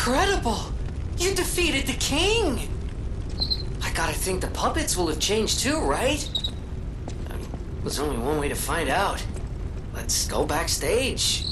Incredible! You defeated the king! I gotta think the puppets will have changed too, right? I mean, there's only one way to find out. Let's go backstage.